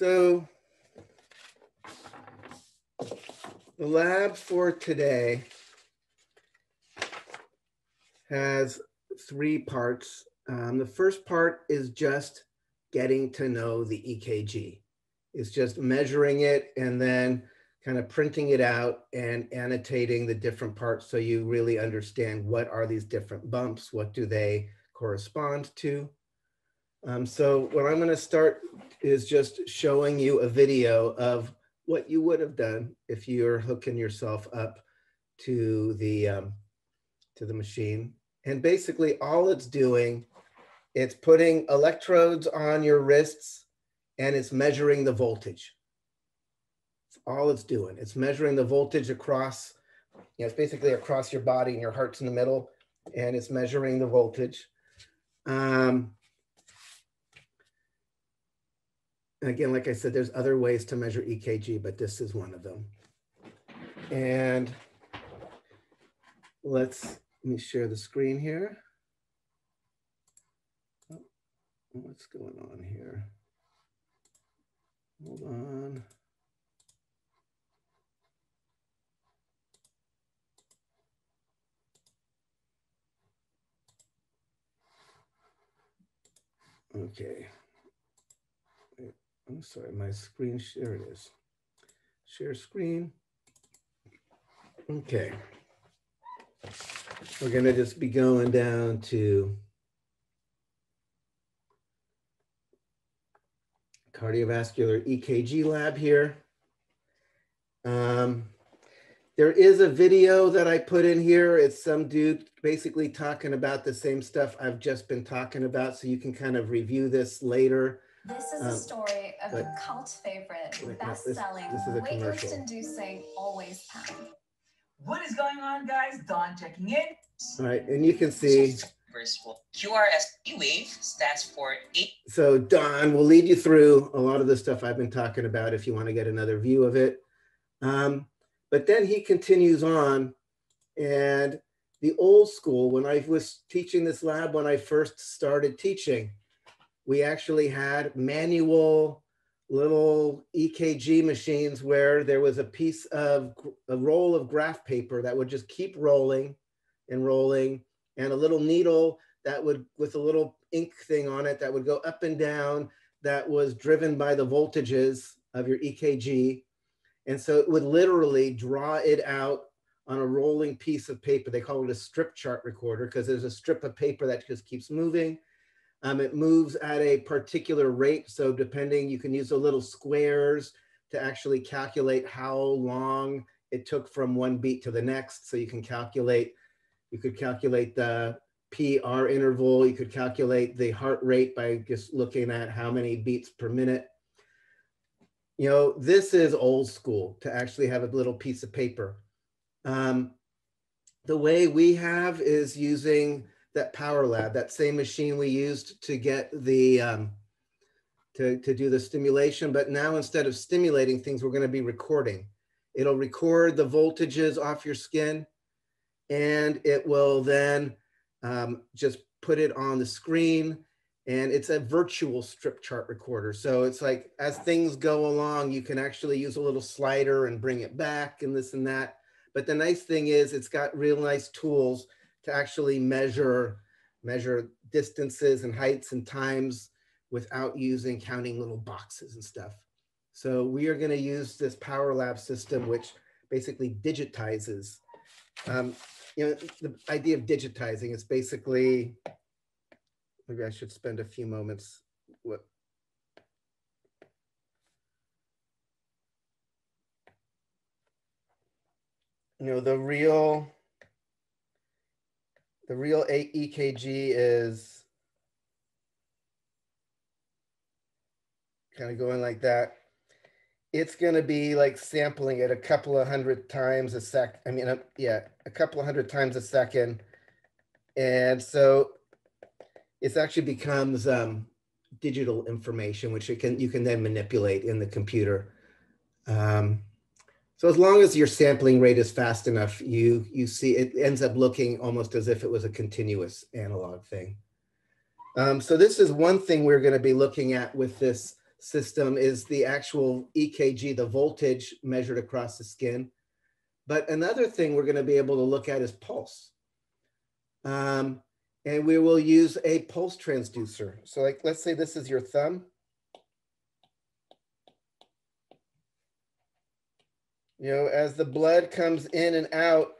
So the lab for today has three parts. Um, the first part is just getting to know the EKG. It's just measuring it and then kind of printing it out and annotating the different parts so you really understand what are these different bumps, what do they correspond to. Um, so what I'm gonna start is just showing you a video of what you would have done if you're hooking yourself up to the, um, to the machine. And basically all it's doing, it's putting electrodes on your wrists and it's measuring the voltage. That's all it's doing. It's measuring the voltage across, you know, it's basically across your body and your heart's in the middle and it's measuring the voltage. Um, again, like I said, there's other ways to measure EKG, but this is one of them. And let's, let me share the screen here. Oh, what's going on here? Hold on. Okay. I'm sorry, my screen share it is. Share screen. Okay. We're gonna just be going down to cardiovascular EKG lab here. Um, there is a video that I put in here. It's some dude basically talking about the same stuff I've just been talking about. So you can kind of review this later. This is um, a story of a cult favorite, best-selling, weight-inducing, always pound. What is going on, guys? Don checking in. All right, and you can see QRS wave stands for eight. So Don will lead you through a lot of the stuff I've been talking about if you want to get another view of it. Um, but then he continues on and the old school, when I was teaching this lab, when I first started teaching, we actually had manual little EKG machines where there was a piece of a roll of graph paper that would just keep rolling and rolling and a little needle that would with a little ink thing on it that would go up and down that was driven by the voltages of your EKG. And so it would literally draw it out on a rolling piece of paper. They call it a strip chart recorder because there's a strip of paper that just keeps moving. Um, it moves at a particular rate. So depending, you can use the little squares to actually calculate how long it took from one beat to the next. So you can calculate, you could calculate the PR interval. You could calculate the heart rate by just looking at how many beats per minute. You know, this is old school to actually have a little piece of paper. Um, the way we have is using that Power Lab, that same machine we used to get the, um, to, to do the stimulation. But now instead of stimulating things, we're going to be recording. It'll record the voltages off your skin and it will then um, just put it on the screen and it's a virtual strip chart recorder. So it's like as things go along, you can actually use a little slider and bring it back and this and that. But the nice thing is it's got real nice tools to actually measure, measure distances and heights and times without using counting little boxes and stuff. So we are gonna use this Power Lab system, which basically digitizes um, you know, the idea of digitizing is basically, maybe I should spend a few moments. What, you know, the real, the real EKG is kind of going like that it's going to be like sampling it a couple of hundred times a sec. I mean, uh, yeah, a couple of hundred times a second. And so it actually becomes um, digital information, which it can you can then manipulate in the computer. Um, so as long as your sampling rate is fast enough, you you see it ends up looking almost as if it was a continuous analog thing. Um, so this is one thing we're going to be looking at with this system is the actual EKG, the voltage measured across the skin. But another thing we're going to be able to look at is pulse. Um, and we will use a pulse transducer. So like, let's say this is your thumb. You know, as the blood comes in and out,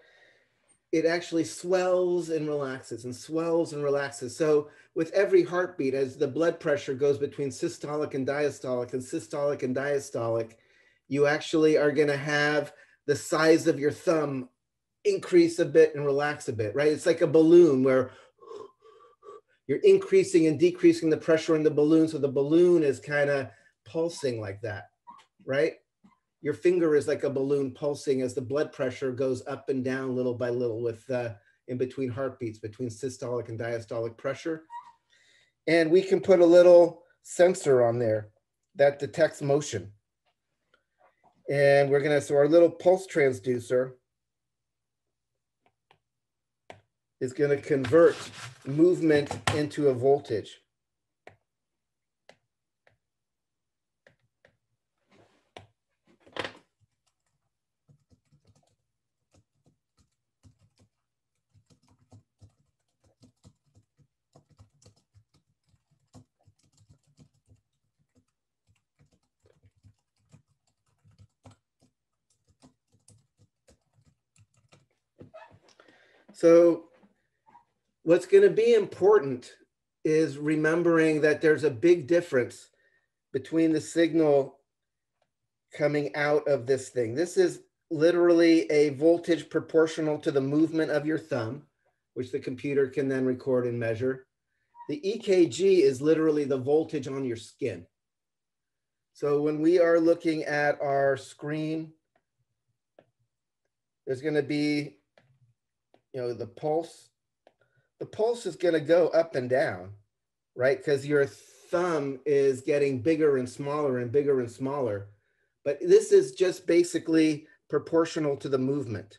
it actually swells and relaxes and swells and relaxes. So with every heartbeat, as the blood pressure goes between systolic and diastolic and systolic and diastolic, you actually are going to have the size of your thumb increase a bit and relax a bit, right? It's like a balloon where you're increasing and decreasing the pressure in the balloon. So the balloon is kind of pulsing like that, right? Your finger is like a balloon pulsing as the blood pressure goes up and down little by little with uh, in between heartbeats, between systolic and diastolic pressure. And we can put a little sensor on there that detects motion. And we're gonna, so our little pulse transducer is gonna convert movement into a voltage. So what's going to be important is remembering that there's a big difference between the signal coming out of this thing. This is literally a voltage proportional to the movement of your thumb, which the computer can then record and measure. The EKG is literally the voltage on your skin. So when we are looking at our screen, there's going to be you know, the pulse, the pulse is going to go up and down, right? Because your thumb is getting bigger and smaller and bigger and smaller. But this is just basically proportional to the movement.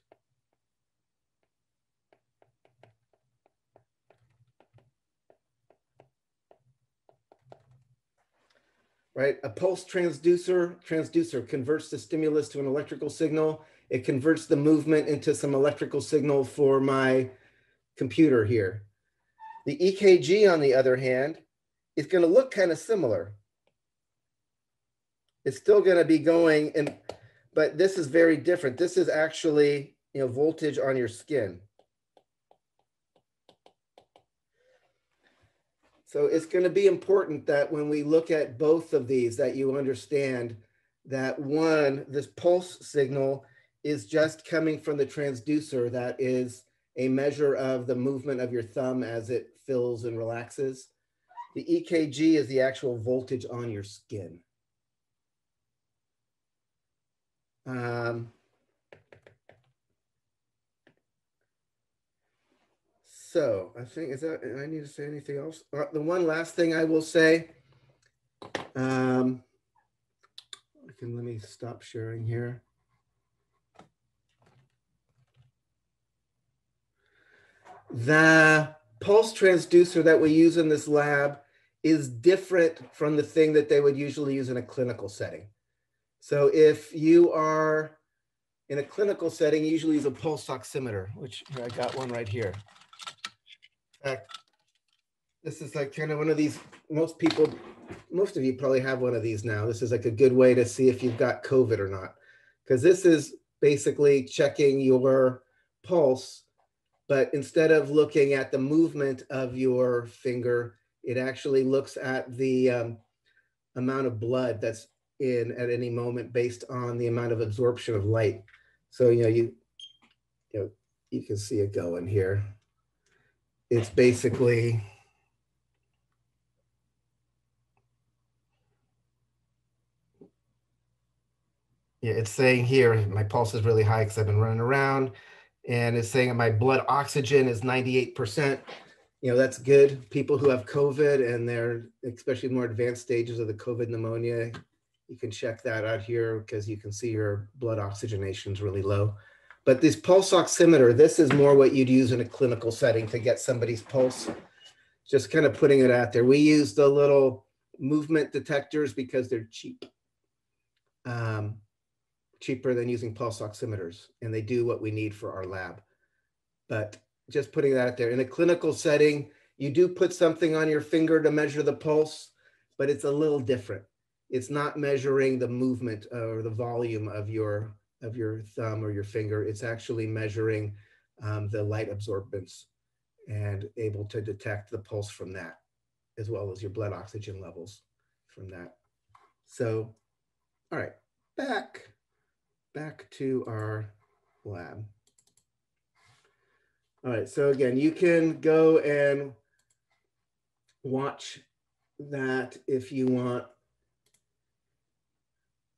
Right, a pulse transducer, transducer converts the stimulus to an electrical signal it converts the movement into some electrical signal for my computer here. The EKG, on the other hand, is going to look kind of similar. It's still going to be going, and but this is very different. This is actually you know voltage on your skin. So it's going to be important that when we look at both of these, that you understand that one, this pulse signal is just coming from the transducer that is a measure of the movement of your thumb as it fills and relaxes. The EKG is the actual voltage on your skin. Um, so I think, is that, I need to say anything else? Uh, the one last thing I will say, um, can, let me stop sharing here. The pulse transducer that we use in this lab is different from the thing that they would usually use in a clinical setting. So if you are in a clinical setting, you usually use a pulse oximeter, which I got one right here. This is like kind of one of these, most people, most of you probably have one of these now. This is like a good way to see if you've got COVID or not. Because this is basically checking your pulse but instead of looking at the movement of your finger, it actually looks at the um, amount of blood that's in at any moment based on the amount of absorption of light. So, you know, you, you know, you can see it going here. It's basically, yeah, it's saying here, my pulse is really high because I've been running around and it's saying my blood oxygen is 98%. You know, that's good. People who have COVID and they're especially more advanced stages of the COVID pneumonia, you can check that out here because you can see your blood oxygenation is really low. But this pulse oximeter, this is more what you'd use in a clinical setting to get somebody's pulse. Just kind of putting it out there. We use the little movement detectors because they're cheap. Um, cheaper than using pulse oximeters, and they do what we need for our lab. But just putting that out there in a clinical setting, you do put something on your finger to measure the pulse, but it's a little different. It's not measuring the movement or the volume of your of your thumb or your finger. It's actually measuring um, the light absorbance and able to detect the pulse from that, as well as your blood oxygen levels from that. So, all right, back, back to our lab. All right, so again, you can go and watch that if you want.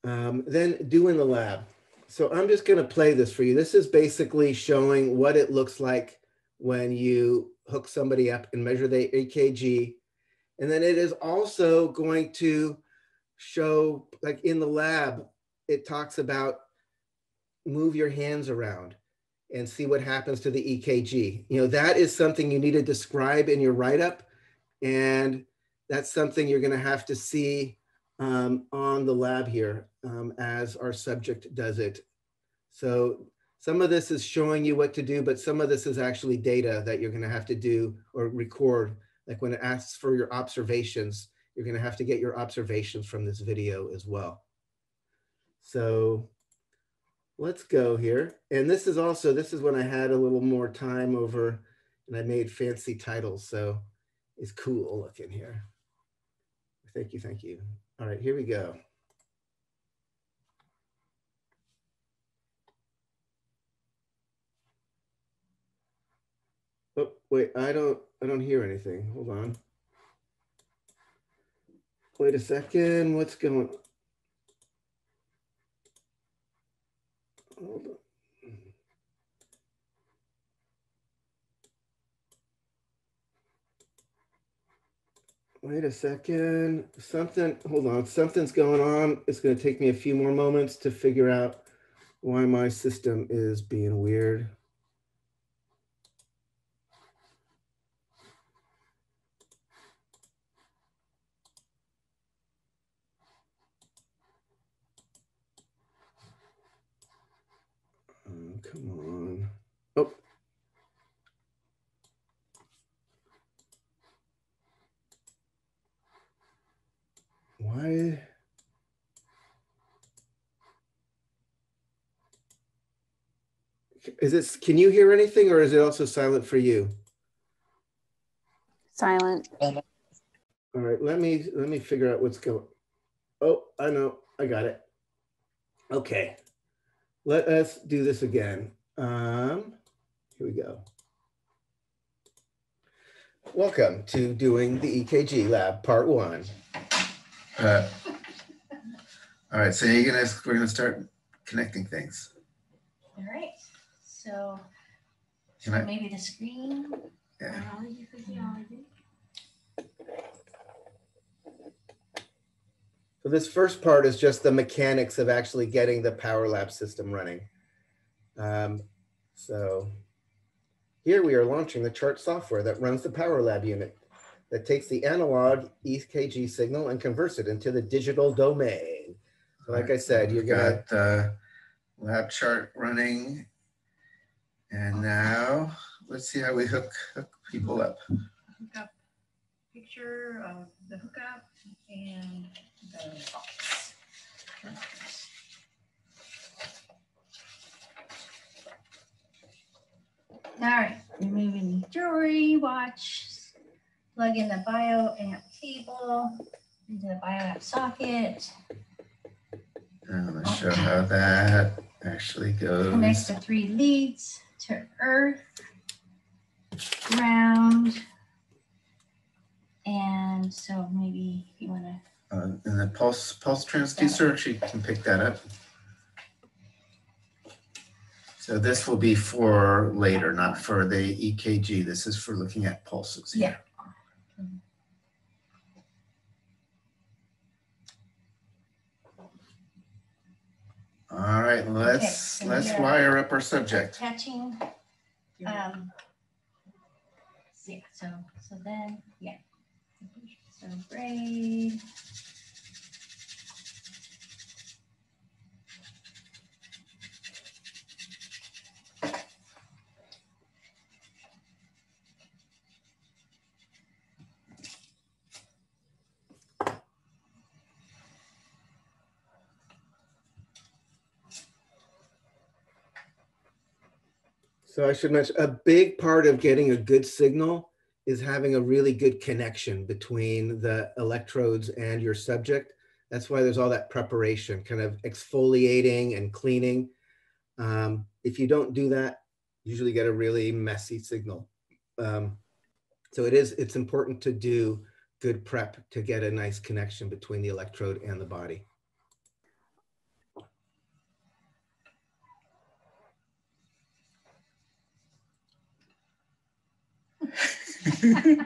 Um, then do in the lab. So I'm just going to play this for you. This is basically showing what it looks like when you hook somebody up and measure the EKG. And then it is also going to show, like in the lab, it talks about move your hands around and see what happens to the EKG. You know, that is something you need to describe in your write-up. And that's something you're gonna have to see um, on the lab here um, as our subject does it. So some of this is showing you what to do, but some of this is actually data that you're gonna have to do or record. Like when it asks for your observations, you're gonna have to get your observations from this video as well. So let's go here. And this is also, this is when I had a little more time over and I made fancy titles. So it's cool looking here. Thank you, thank you. All right, here we go. Oh, wait, I don't, I don't hear anything. Hold on. Wait a second, what's going Hold on. Wait a second. Something, hold on. Something's going on. It's going to take me a few more moments to figure out why my system is being weird. Oh, come on. Oh, why? Is this, can you hear anything or is it also silent for you? Silent. All right, let me, let me figure out what's going. Oh, I know, I got it. Okay, let us do this again. Um, here we go. Welcome to doing the EKG lab, part one. Uh, All right, so you're gonna, we're gonna start connecting things. All right, so Can I, maybe the screen. yeah, So this first part is just the mechanics of actually getting the Power Lab system running. Um, so here we are launching the chart software that runs the Power Lab unit that takes the analog EKG signal and converts it into the digital domain. So like I said, you're We've gonna, got the lab chart running. And now, let's see how we hook, hook people up. Hookup picture of the hookup and the box. All right, removing jewelry, watch, plug in the bio amp cable into the bio amp socket, I'm gonna show how that actually connects goes. the three leads to earth, ground, and so maybe if you want to Uh, And the pulse, pulse transducer, she can pick that up. So this will be for later, not for the EKG. This is for looking at pulses. here. Yeah. All right, let's, so let's wire up our subject. attaching. Um, yeah, so, so then, yeah. So braid. I should mention a big part of getting a good signal is having a really good connection between the electrodes and your subject. That's why there's all that preparation, kind of exfoliating and cleaning. Um, if you don't do that, you usually get a really messy signal. Um, so it is, it's important to do good prep to get a nice connection between the electrode and the body.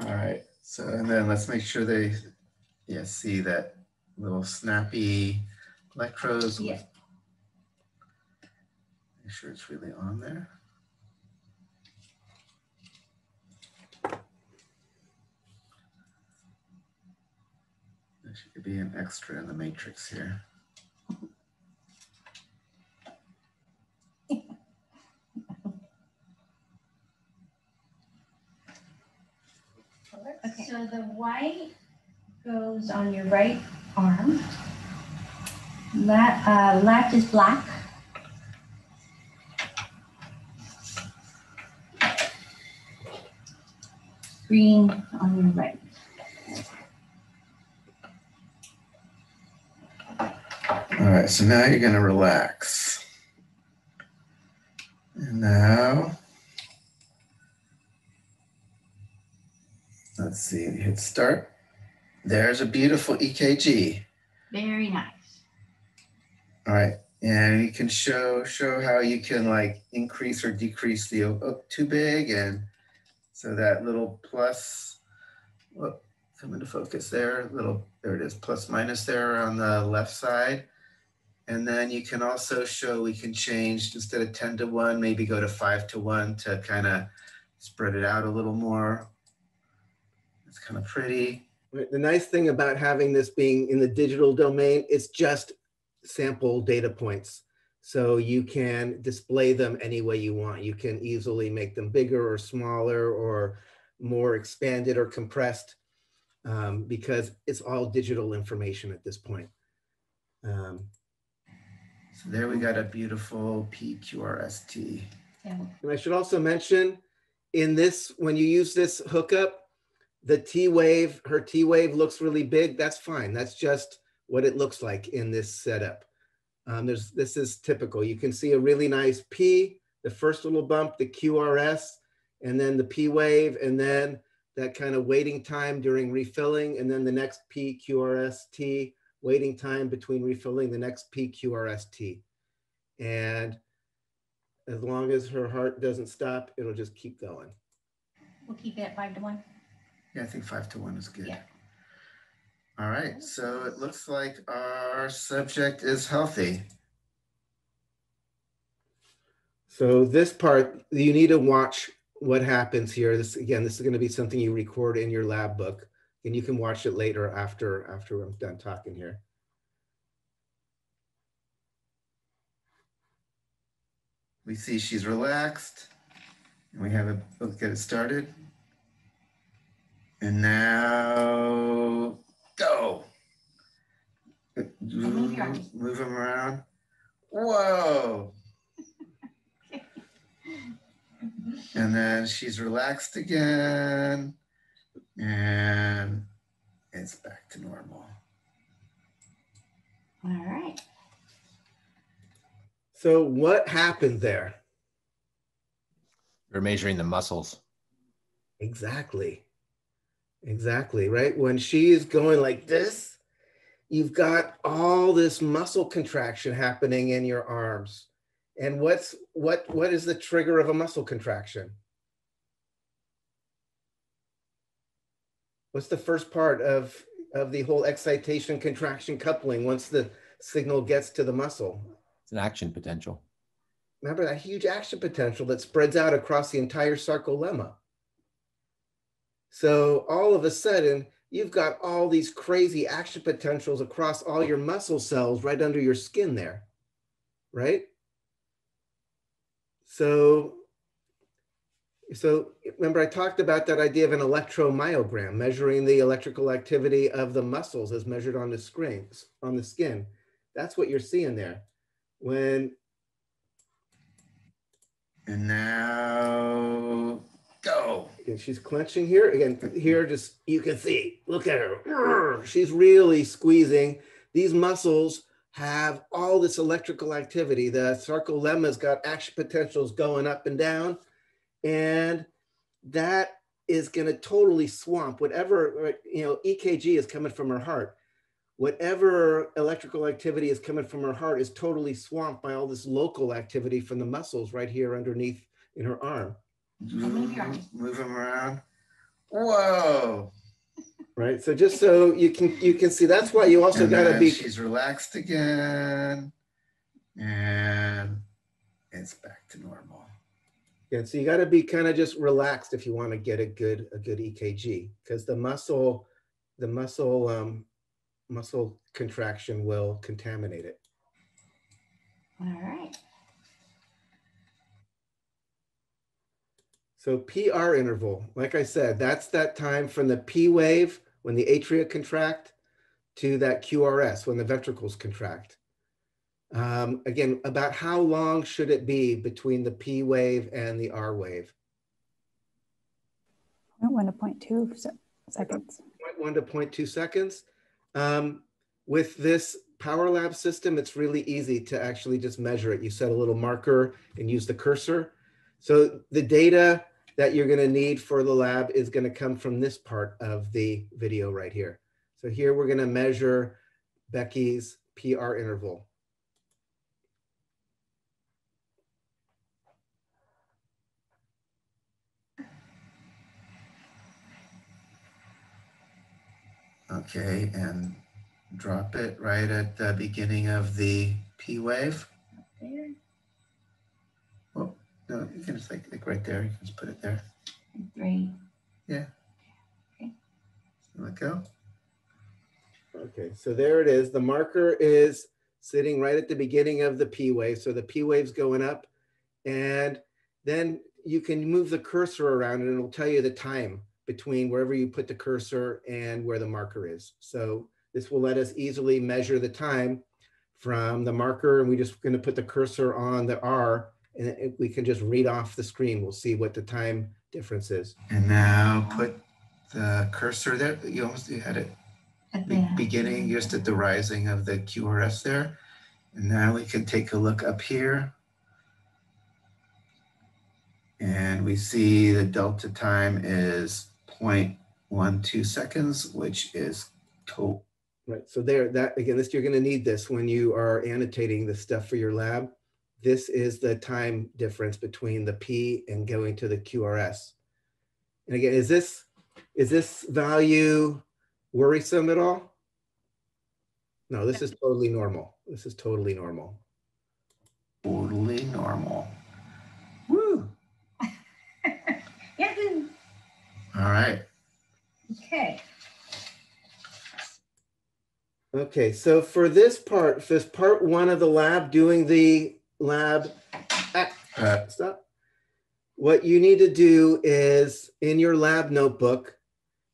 All right. So, and then let's make sure they, yeah, see that little snappy electrodes. Yeah. Make sure it's really on there. There should be an extra in the matrix here. Okay. So the white goes on your right arm. Left, uh, left is black. Green on your right. All right, so now you're gonna relax. And now Let's see, hit start. There's a beautiful EKG. Very nice. All right, and you can show show how you can like increase or decrease the oh, too big, and so that little plus, whoop, come into focus there. Little there it is, plus minus there on the left side, and then you can also show we can change instead of ten to one, maybe go to five to one to kind of spread it out a little more it's kind of pretty. The nice thing about having this being in the digital domain, it's just sample data points. So you can display them any way you want. You can easily make them bigger or smaller or more expanded or compressed um, because it's all digital information at this point. Um, so there we got a beautiful PQRST. Yeah. And I should also mention in this, when you use this hookup, the T wave, her T wave looks really big. That's fine. That's just what it looks like in this setup. Um, there's this is typical. You can see a really nice P, the first little bump, the QRS, and then the P wave, and then that kind of waiting time during refilling, and then the next P QRS T, waiting time between refilling the next P QRS T. And as long as her heart doesn't stop, it'll just keep going. We'll keep it at five to one. Yeah, I think five to one is good. Yeah. All right, so it looks like our subject is healthy. So this part, you need to watch what happens here. This again, this is going to be something you record in your lab book, and you can watch it later after after I'm done talking here. We see she's relaxed, and we have a let's get it started. And now go. Move, move them around. Whoa. and then she's relaxed again. And it's back to normal. All right. So what happened there? We're measuring the muscles. Exactly. Exactly, right? When she is going like this, you've got all this muscle contraction happening in your arms. And what's what what is the trigger of a muscle contraction? What's the first part of of the whole excitation contraction coupling once the signal gets to the muscle? It's an action potential. Remember that huge action potential that spreads out across the entire sarcolemma. So all of a sudden, you've got all these crazy action potentials across all your muscle cells right under your skin there, right? So, so remember I talked about that idea of an electromyogram, measuring the electrical activity of the muscles as measured on the screens, on the skin. That's what you're seeing there. When and now go. And she's clenching here. Again, here just you can see, look at her. She's really squeezing. These muscles have all this electrical activity. The sarcolemma's got action potentials going up and down. And that is going to totally swamp whatever, you know, EKG is coming from her heart. Whatever electrical activity is coming from her heart is totally swamped by all this local activity from the muscles right here underneath in her arm. Move, move them around. Whoa. Right. So just so you can you can see that's why you also got to be she's relaxed again. And it's back to normal. Yeah, so you got to be kind of just relaxed if you want to get a good a good EKG because the muscle the muscle um, muscle contraction will contaminate it. All right. So PR interval, like I said, that's that time from the P wave when the atria contract to that QRS when the ventricles contract. Um, again, about how long should it be between the P wave and the R wave? 0.1 to 0.2 seconds. 0.1 to 0.2 seconds. Um, with this Power Lab system, it's really easy to actually just measure it. You set a little marker and use the cursor. So the data that you're going to need for the lab is going to come from this part of the video right here. So here we're going to measure Becky's PR interval. Okay, and drop it right at the beginning of the P wave. There. No, you can just like, like right there. You can just put it there. Three. Yeah. Okay. Let go. Okay, so there it is. The marker is sitting right at the beginning of the P wave. So the P wave's going up and then you can move the cursor around and it'll tell you the time between wherever you put the cursor and where the marker is. So this will let us easily measure the time from the marker and we're just going to put the cursor on the R and we can just read off the screen. We'll see what the time difference is. And now put the cursor there. You almost you had it at the beginning, just at the rising of the QRS there. And now we can take a look up here. And we see the delta time is 0.12 seconds, which is total. Right, so there, that again, this you're gonna need this when you are annotating the stuff for your lab this is the time difference between the P and going to the QRS. And again, is this, is this value worrisome at all? No, this is totally normal. This is totally normal. Totally normal. Woo. Yahoo. All right. Okay. Okay, so for this part, this part one of the lab doing the lab. Ah, stop. What you need to do is in your lab notebook,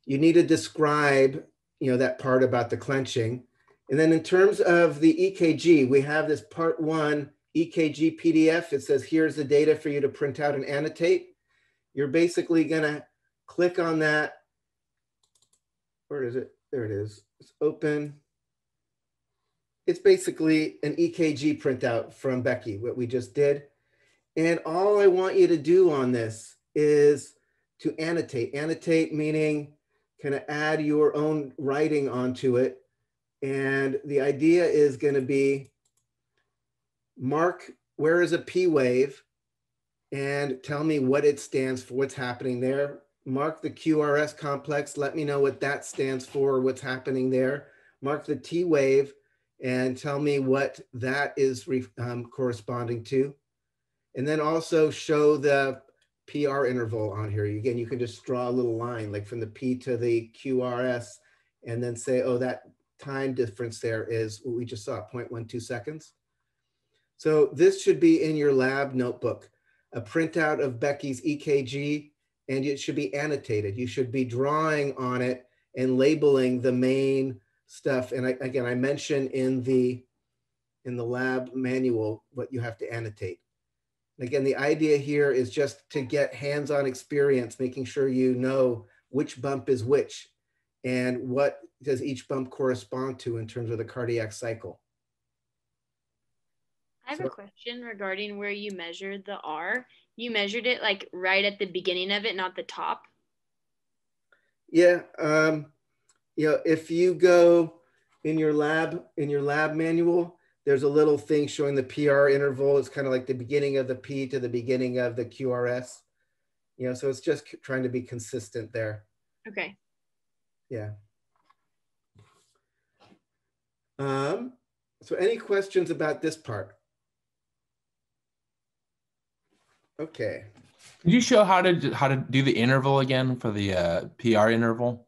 you need to describe, you know, that part about the clenching. And then in terms of the EKG, we have this part one EKG PDF. It says, here's the data for you to print out and annotate. You're basically gonna click on that. Where is it? There it is. It's open it's basically an EKG printout from Becky, what we just did. And all I want you to do on this is to annotate. Annotate meaning kind of add your own writing onto it. And the idea is going to be mark where is a P wave and tell me what it stands for, what's happening there. Mark the QRS complex, let me know what that stands for, what's happening there. Mark the T wave, and tell me what that is um, corresponding to. And then also show the PR interval on here. Again, you can just draw a little line like from the P to the QRS and then say, oh, that time difference there is what we just saw, 0.12 seconds. So this should be in your lab notebook, a printout of Becky's EKG, and it should be annotated. You should be drawing on it and labeling the main stuff. And I, again, I mentioned in the in the lab manual what you have to annotate. Again, the idea here is just to get hands-on experience, making sure you know which bump is which and what does each bump correspond to in terms of the cardiac cycle. I have so, a question regarding where you measured the R. You measured it like right at the beginning of it, not the top. Yeah, um, you know, if you go in your lab in your lab manual, there's a little thing showing the PR interval. It's kind of like the beginning of the P to the beginning of the QRS. You know, so it's just trying to be consistent there. Okay. Yeah. Um, so any questions about this part? Okay. Could you show how to how to do the interval again for the uh, PR interval?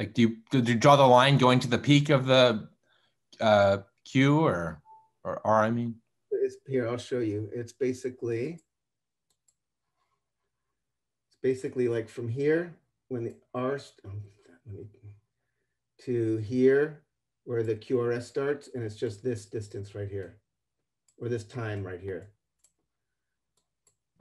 Like, do you do you draw the line going to the peak of the uh, Q or? or R, I mean? It's here, I'll show you. It's basically, it's basically like from here, when the R, oh, to here, where the QRS starts, and it's just this distance right here, or this time right here.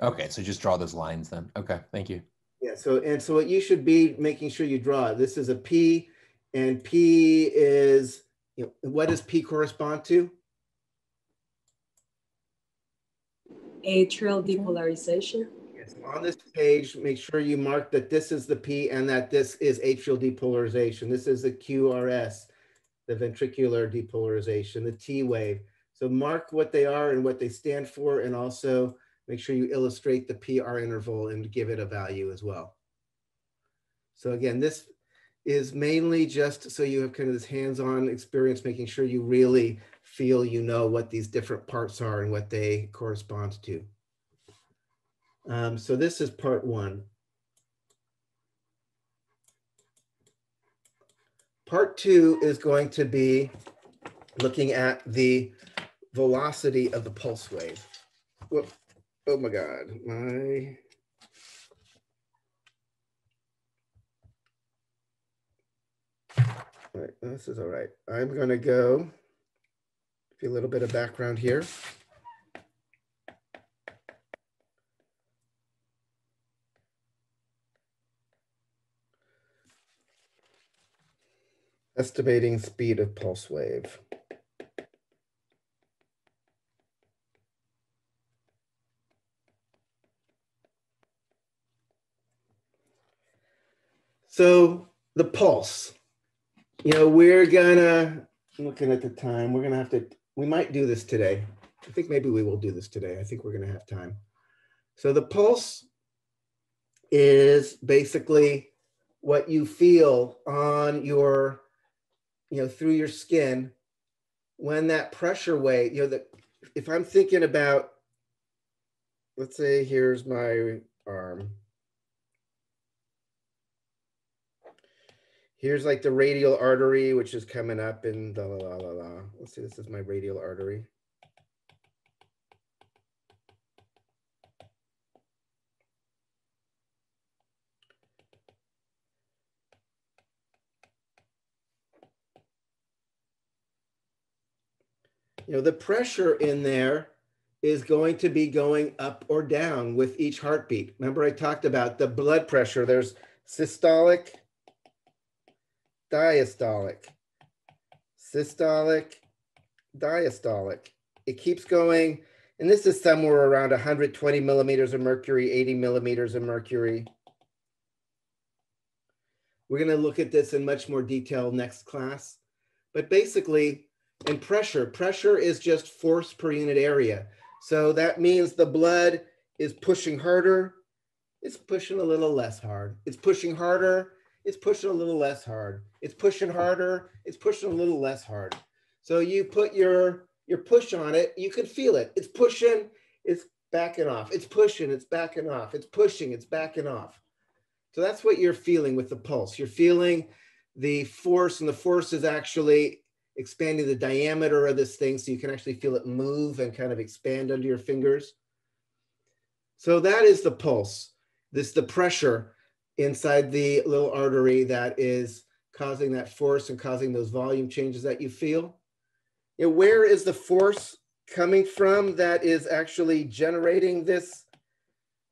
Okay, so just draw those lines then. Okay, thank you. Yeah, so and so what you should be making sure you draw. This is a P, and P is, you know, what does P correspond to? atrial depolarization. Yes, on this page, make sure you mark that this is the P and that this is atrial depolarization. This is the QRS, the ventricular depolarization, the T wave. So mark what they are and what they stand for, and also make sure you illustrate the PR interval and give it a value as well. So again, this is mainly just so you have kind of this hands-on experience, making sure you really feel you know what these different parts are and what they correspond to. Um, so this is part one. Part two is going to be looking at the velocity of the pulse wave. Whoop. Oh my God, my All right, this is all right. I'm going to go give a little bit of background here. Estimating speed of pulse wave. So the pulse, you know, we're gonna, looking at the time, we're gonna have to we might do this today. I think maybe we will do this today. I think we're to have time. So the pulse is basically what you feel on your, you know, through your skin when that pressure wave, you know, that if I'm thinking about, let's say here's my arm. Here's like the radial artery, which is coming up in the la la la la. Let's see, this is my radial artery. You know, the pressure in there is going to be going up or down with each heartbeat. Remember I talked about the blood pressure. There's systolic, diastolic, systolic, diastolic. It keeps going, and this is somewhere around 120 millimeters of mercury, 80 millimeters of mercury. We're going to look at this in much more detail next class. But basically, in pressure, pressure is just force per unit area. So that means the blood is pushing harder. It's pushing a little less hard. It's pushing harder it's pushing a little less hard. It's pushing harder. It's pushing a little less hard. So you put your your push on it, you can feel it. It's pushing, it's backing off. It's pushing, it's backing off. It's pushing, it's backing off. So that's what you're feeling with the pulse. You're feeling the force, and the force is actually expanding the diameter of this thing so you can actually feel it move and kind of expand under your fingers. So that is the pulse. This the pressure inside the little artery that is causing that force and causing those volume changes that you feel. You know, where is the force coming from that is actually generating this,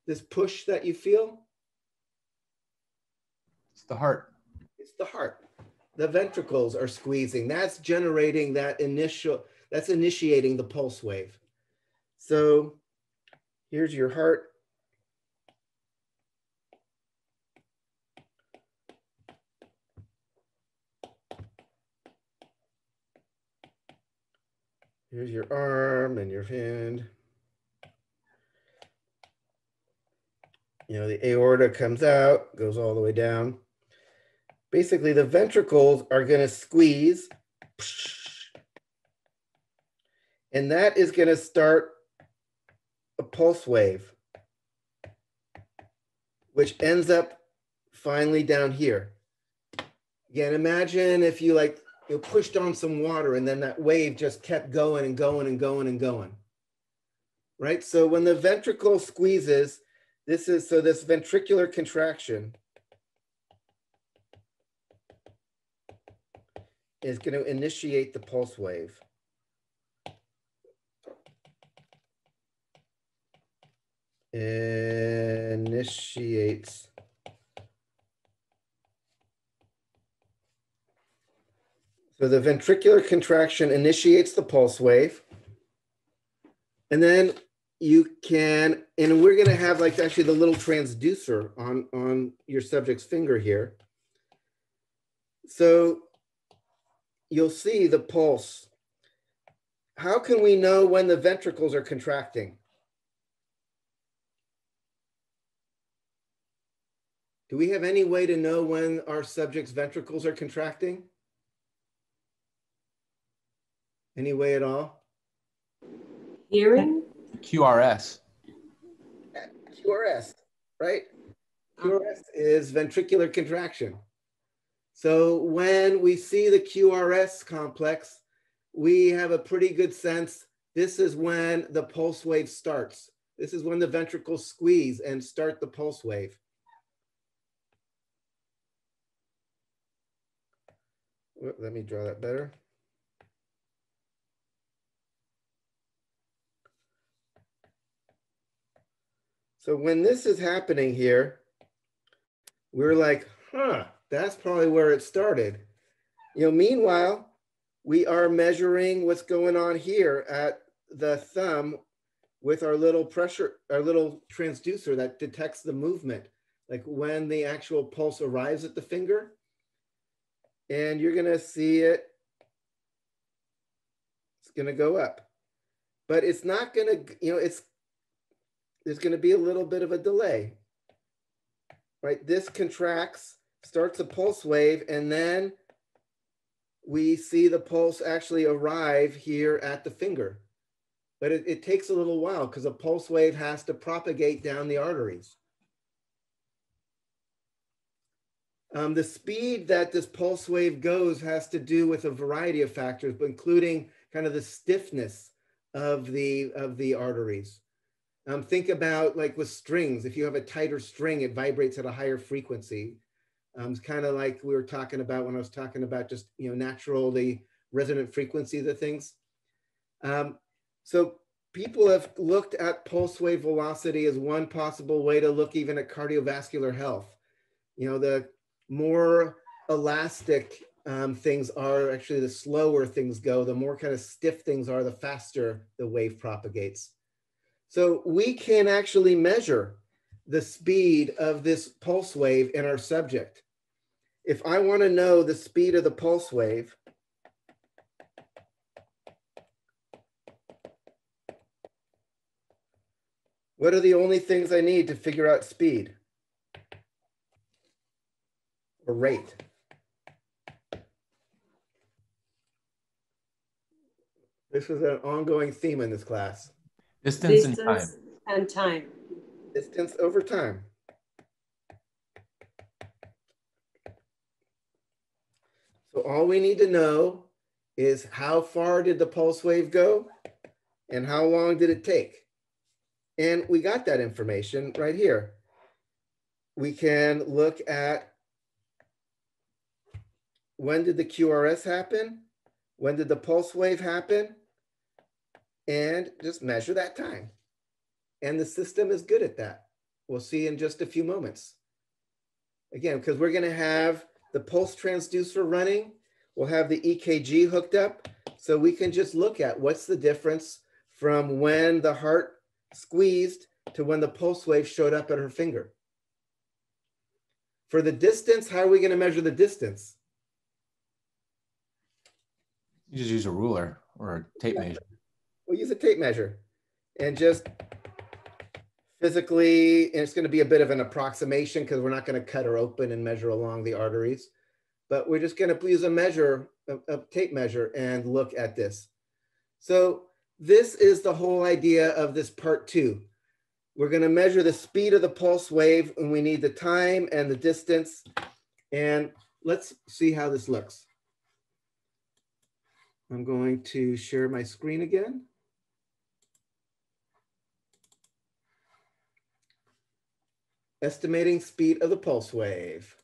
this push that you feel? It's the heart. It's the heart. The ventricles are squeezing. That's generating that initial, that's initiating the pulse wave. So here's your heart Here's your arm and your hand. You know, the aorta comes out, goes all the way down. Basically, the ventricles are going to squeeze. And that is going to start a pulse wave, which ends up finally down here. Again, imagine if you like know, pushed on some water and then that wave just kept going and going and going and going. Right? So when the ventricle squeezes, this is so this ventricular contraction is going to initiate the pulse wave. Initiates So the ventricular contraction initiates the pulse wave. And then you can, and we're going to have like actually the little transducer on, on your subject's finger here. So you'll see the pulse. How can we know when the ventricles are contracting? Do we have any way to know when our subject's ventricles are contracting? Any way at all? Hearing? QRS. QRS, right? QRS is ventricular contraction. So when we see the QRS complex, we have a pretty good sense this is when the pulse wave starts. This is when the ventricles squeeze and start the pulse wave. Let me draw that better. So when this is happening here, we're like, huh, that's probably where it started. You know, meanwhile, we are measuring what's going on here at the thumb with our little pressure, our little transducer that detects the movement, like when the actual pulse arrives at the finger. And you're gonna see it, it's gonna go up. But it's not gonna, you know, it's there's going to be a little bit of a delay, right? This contracts, starts a pulse wave, and then we see the pulse actually arrive here at the finger. But it, it takes a little while because a pulse wave has to propagate down the arteries. Um, the speed that this pulse wave goes has to do with a variety of factors, but including kind of the stiffness of the, of the arteries. Um, think about like with strings, if you have a tighter string, it vibrates at a higher frequency. Um, it's kind of like we were talking about when I was talking about just, you know, natural, the resonant frequencies of things. Um, so people have looked at pulse wave velocity as one possible way to look even at cardiovascular health. You know, the more elastic um, things are, actually the slower things go, the more kind of stiff things are, the faster the wave propagates. So we can actually measure the speed of this pulse wave in our subject. If I want to know the speed of the pulse wave, what are the only things I need to figure out speed or rate? This is an ongoing theme in this class. Distance, Distance. and time. And time. Distance over time. So all we need to know is how far did the pulse wave go and how long did it take? And we got that information right here. We can look at when did the QRS happen? When did the pulse wave happen? And just measure that time. And the system is good at that. We'll see in just a few moments. Again, because we're gonna have the pulse transducer running, we'll have the EKG hooked up, so we can just look at what's the difference from when the heart squeezed to when the pulse wave showed up at her finger. For the distance, how are we gonna measure the distance? You just use a ruler or a tape measure. We'll use a tape measure and just physically, and it's going to be a bit of an approximation because we're not going to cut her open and measure along the arteries, but we're just going to use a measure, a, a tape measure and look at this. So this is the whole idea of this part two. We're going to measure the speed of the pulse wave and we need the time and the distance. And let's see how this looks. I'm going to share my screen again. Estimating speed of the pulse wave.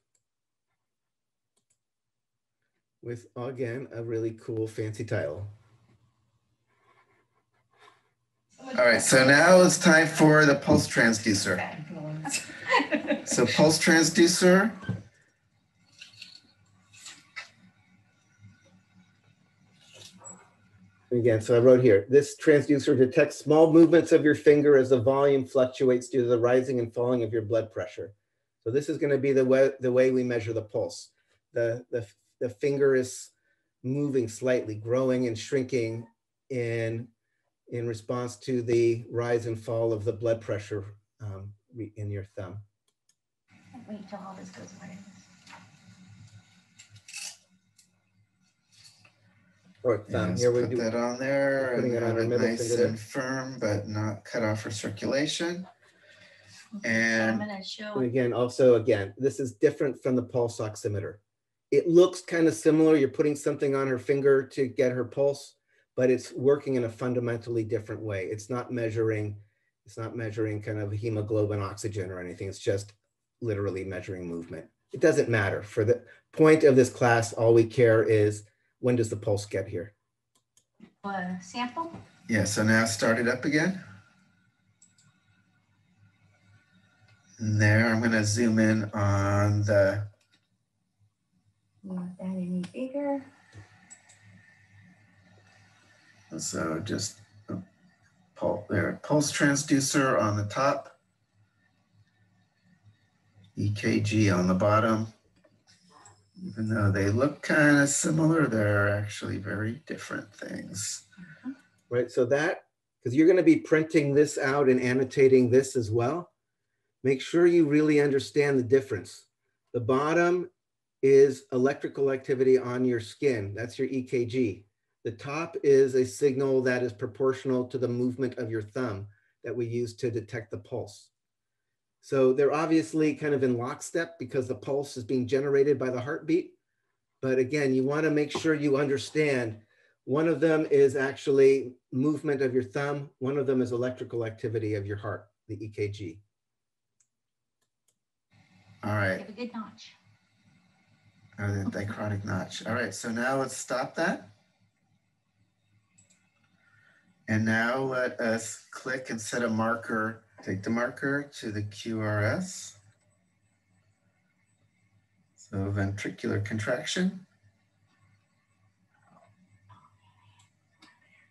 With, again, a really cool fancy title. All right, so now it's time for the pulse transducer. so pulse transducer Again, so I wrote here, this transducer detects small movements of your finger as the volume fluctuates due to the rising and falling of your blood pressure. So this is gonna be the way, the way we measure the pulse. The, the, the finger is moving slightly, growing and shrinking in, in response to the rise and fall of the blood pressure um, in your thumb. Wait till all this goes away. Or thumb. Yes, Here we put do. that on there Putting and it on have our it middle nice finger and firm, but not cut off for circulation. I'm And gonna show, And again, also, again, this is different from the pulse oximeter. It looks kind of similar. You're putting something on her finger to get her pulse, but it's working in a fundamentally different way. It's not measuring, it's not measuring kind of hemoglobin oxygen or anything. It's just literally measuring movement. It doesn't matter. For the point of this class, all we care is when does the pulse get here? uh, sample. yeah, so now start it up again. And there, I'm gonna zoom in on the, You want that any bigger? so just pulse, there, pulse transducer on the top. EKG on the bottom. Even though they look kind of similar, they're actually very different things. Uh-huh. right? So that, because you're going to be printing this out and annotating this as well, make sure you really understand the difference. The bottom is electrical activity on your skin. That's your EKG. The top is a signal that is proportional to the movement of your thumb that we use to detect the pulse. So they're obviously kind of in lockstep because the pulse is being generated by the heartbeat. But again, you want to make sure you understand one of them is actually movement of your thumb. One of them is electrical activity of your heart, the EKG. All right, Have a good notch. or the dicrotic notch. All right, so now let's stop that. And now let us click and set a marker. Take the marker to the QRS. So ventricular contraction.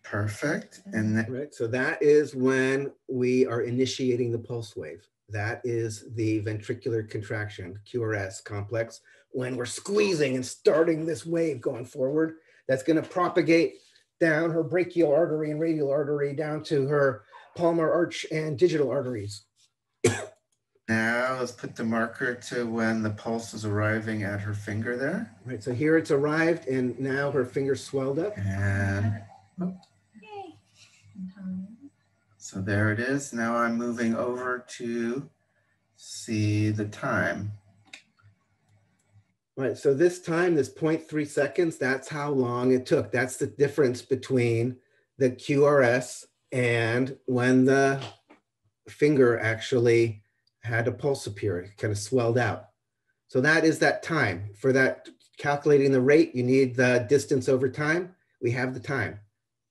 Perfect. And then, Right. So that is when we are initiating the pulse wave. That is the ventricular contraction, QRS complex. When we're squeezing and starting this wave going forward, that's going to propagate down her brachial artery and radial artery down to her palmar arch and digital arteries. now let's put the marker to when the pulse is arriving at her finger there. Right. So here it's arrived and now her finger swelled up. And Yay. So there it is. Now I'm moving over to see the time. Right, so this time, this 0.3 seconds, that's how long it took. That's the difference between the QRS and when the finger actually had a pulse appear, it kind of swelled out. So that is that time. For that calculating the rate, you need the distance over time. We have the time.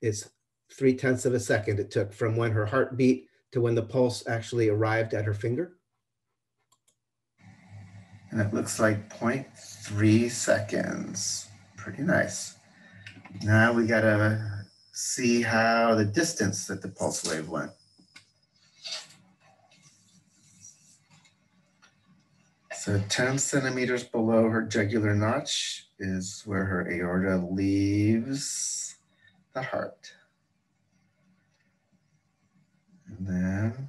It's three tenths of a second it took from when her heart beat to when the pulse actually arrived at her finger. And it looks like 0.3 seconds. Pretty nice. Now we gotta see how the distance that the pulse wave went. So 10 centimeters below her jugular notch is where her aorta leaves the heart. And then.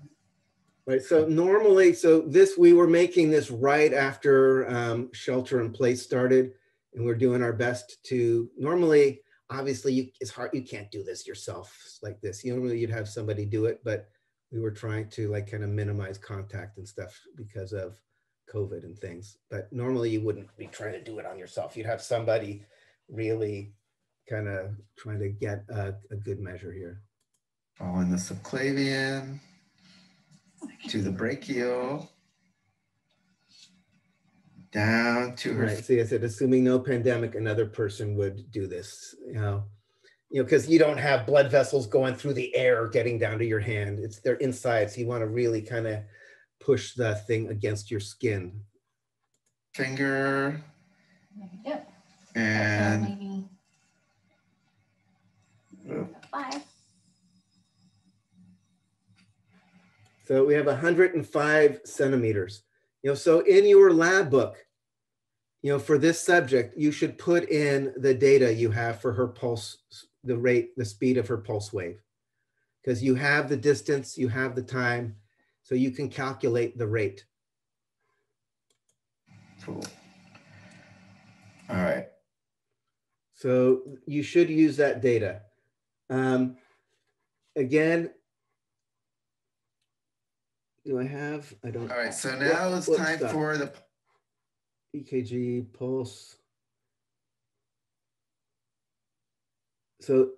Right, so normally, so this, we were making this right after um, shelter in place started and we're doing our best to, normally, obviously you, it's hard, you can't do this yourself like this. You normally you'd have somebody do it, but we were trying to like kind of minimize contact and stuff because of COVID and things. But normally you wouldn't be trying to do it on yourself. You'd have somebody really kind of trying to get a, a good measure here. Oh, Following the subclavian to the brachial, down to her. Right. See, I said, assuming no pandemic, another person would do this. You know, you know, because you don't have blood vessels going through the air getting down to your hand. It's their inside, so you want to really kind of push the thing against your skin. Finger. Yep. And. Maybe five. So we have 105 centimeters. You know, so in your lab book, you know, for this subject, you should put in the data you have for her pulse, the rate, the speed of her pulse wave, because you have the distance, you have the time, so you can calculate the rate. Cool. All right. So you should use that data. Um, again, do I have? I don't. All right, so now what, it's time stuff? for the EKG pulse. So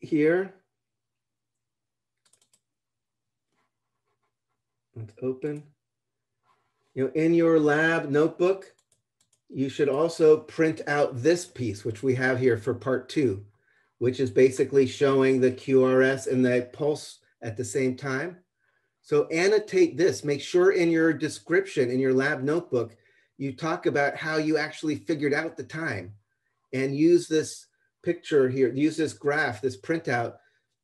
here, let's open. You know, in your lab notebook, you should also print out this piece, which we have here for part two, which is basically showing the QRS and the pulse at the same time. So annotate this, make sure in your description, in your lab notebook, you talk about how you actually figured out the time and use this picture here, use this graph, this printout,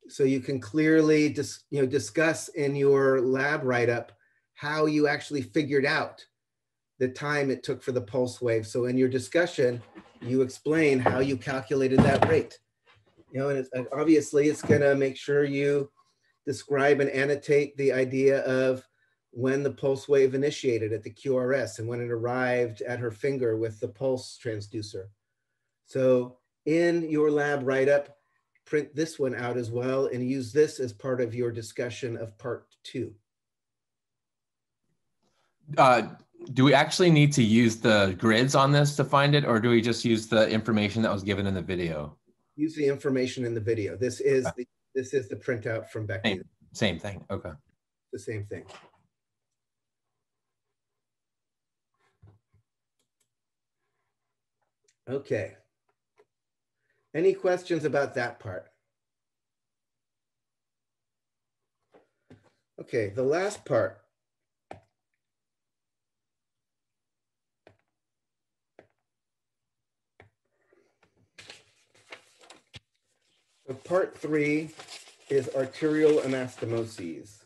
so you can clearly dis, you know, discuss in your lab write-up how you actually figured out the time it took for the pulse wave. So in your discussion, you explain how you calculated that rate. You know, and it's, obviously it's gonna make sure you describe and annotate the idea of when the pulse wave initiated at the QRS and when it arrived at her finger with the pulse transducer. So in your lab write-up, print this one out as well and use this as part of your discussion of part two. Uh, do we actually need to use the grids on this to find it or do we just use the information that was given in the video? Use the information in the video. This is the this is the printout from Becky. Same, same thing. Okay. The same thing. Okay. Any questions about that part? Okay, the last part. Part three is arterial anastomoses.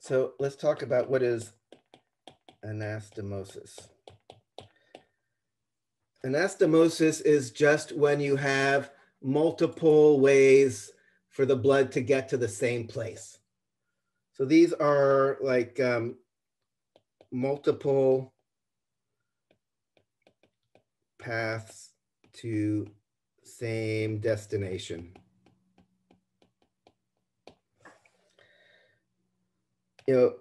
So let's talk about what is anastomosis. Anastomosis is just when you have multiple ways for the blood to get to the same place. So these are like um, multiple paths to same destination. You know,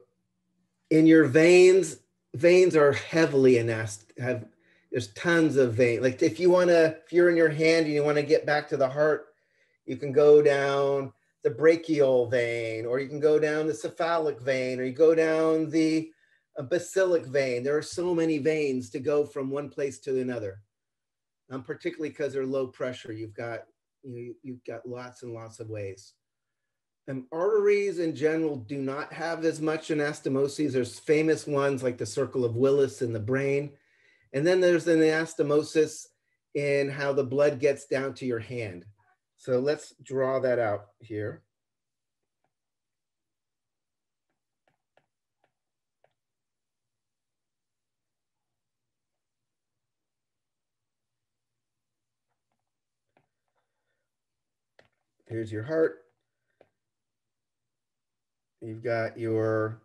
in your veins, veins are heavily have there's tons of vein. Like if you want to, if you're in your hand and you want to get back to the heart, you can go down the brachial vein, or you can go down the cephalic vein, or you go down the uh, basilic vein. There are so many veins to go from one place to another. Um, particularly because they're low pressure. You've got you, you've got lots and lots of ways. Um, arteries in general do not have as much anastomoses. There's famous ones like the circle of Willis in the brain. And then there's an anastomosis in how the blood gets down to your hand. So let's draw that out here. Here's your heart. You've got your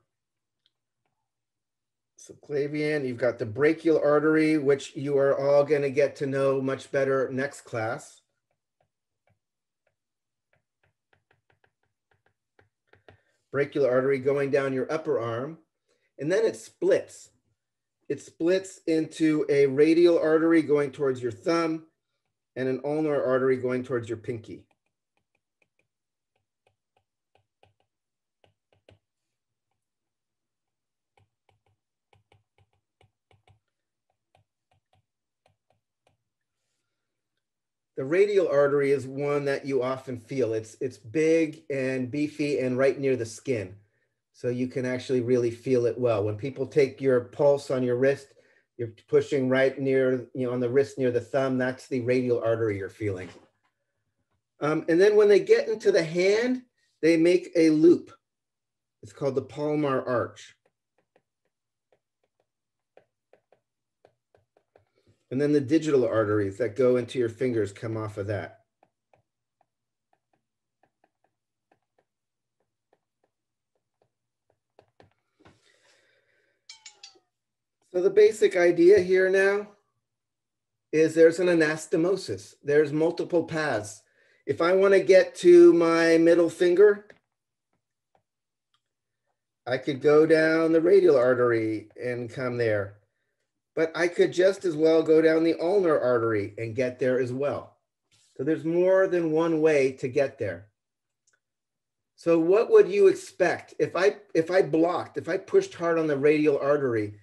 subclavian. You've got the brachial artery, which you are all going to get to know much better next class. Brachial artery going down your upper arm. And then it splits. It splits into a radial artery going towards your thumb and an ulnar artery going towards your pinky. The radial artery is one that you often feel. It's, it's big and beefy and right near the skin. So you can actually really feel it well. When people take your pulse on your wrist, you're pushing right near, you know, on the wrist near the thumb, that's the radial artery you're feeling. Um, and then when they get into the hand, they make a loop. It's called the palmar arch. And then the digital arteries that go into your fingers come off of that. So the basic idea here now is there's an anastomosis. There's multiple paths. If I want to get to my middle finger, I could go down the radial artery and come there but I could just as well go down the ulnar artery and get there as well. So there's more than one way to get there. So what would you expect if I if I blocked, if I pushed hard on the radial artery,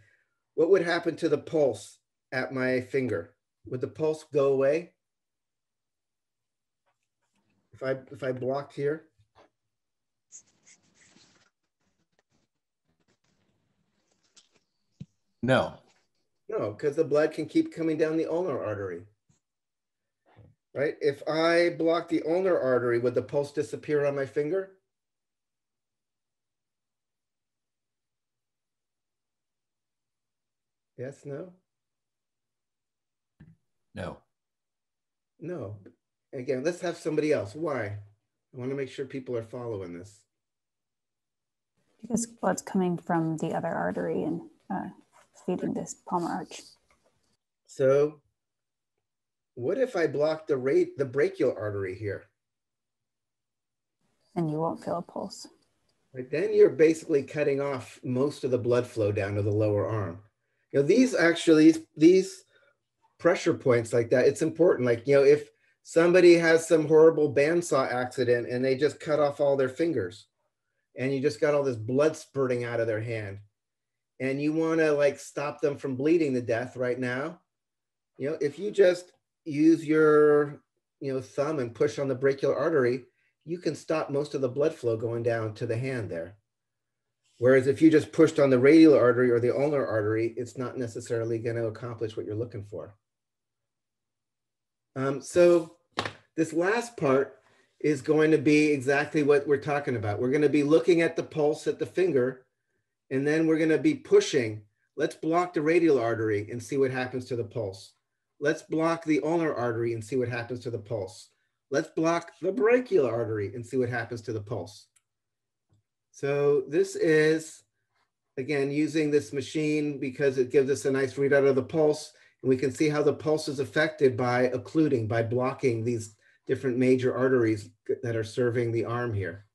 what would happen to the pulse at my finger? Would the pulse go away? If I if I blocked here? No. No, because the blood can keep coming down the ulnar artery. Right? If I block the ulnar artery, would the pulse disappear on my finger? Yes, no? No. No. Again, let's have somebody else. Why? I want to make sure people are following this. Because blood's coming from the other artery and uh, feeding this palmar arch. So what if I block the rate, the brachial artery here? And you won't feel a pulse. Right, then you're basically cutting off most of the blood flow down to the lower arm. You know, these actually, these pressure points like that, it's important. Like, you know, if somebody has some horrible bandsaw accident and they just cut off all their fingers and you just got all this blood spurting out of their hand, and you want to like stop them from bleeding to death right now, you know, if you just use your, you know, thumb and push on the brachial artery, you can stop most of the blood flow going down to the hand there. Whereas if you just pushed on the radial artery or the ulnar artery, it's not necessarily going to accomplish what you're looking for. Um, so this last part is going to be exactly what we're talking about. We're going to be looking at the pulse at the finger and then we're gonna be pushing. Let's block the radial artery and see what happens to the pulse. Let's block the ulnar artery and see what happens to the pulse. Let's block the brachial artery and see what happens to the pulse. So this is, again, using this machine because it gives us a nice readout of the pulse. And we can see how the pulse is affected by occluding, by blocking these different major arteries that are serving the arm here.